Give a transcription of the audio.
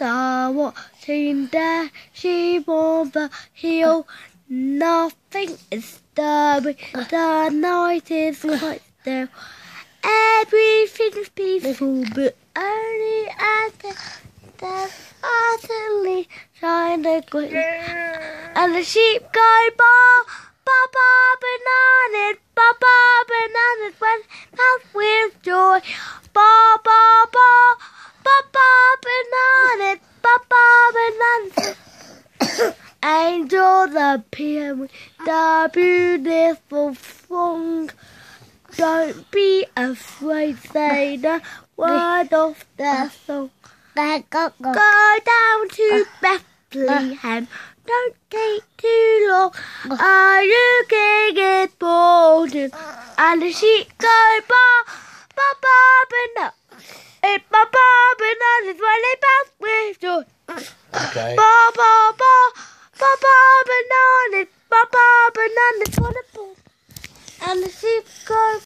are watching dashing on the hill. Nothing is disturbing, the night is quite still. Everything's peaceful, but only at the utterly shine the gleam. And the sheep go ba ba ba bananas, ba ba bananas when out with joy. Angels appear with the beautiful song. Don't be afraid, say the word of the song. Go, down to Bethlehem. Don't take too long. Are you can get bored? And the sheep go ba ba ba banana. It ba ba bananas when they bounce with joy. Okay. Ba ba ba And the sheep go